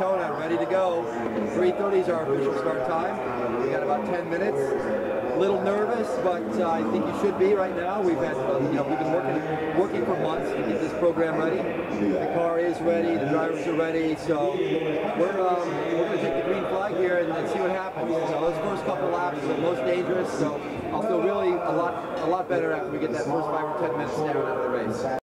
Daytona, ready to go. 3.30 is our official start time. We got about 10 minutes. A little nervous, but uh, I think you should be right now. We've had, uh, you know, we've been working working for months to get this program ready. The car is ready, the drivers are ready, so we're um, we're going to take the green flag here and, and see what happens. So those first couple laps are the most dangerous, so I'll feel really a lot a lot better after we get that first five or 10 minutes down out of the race.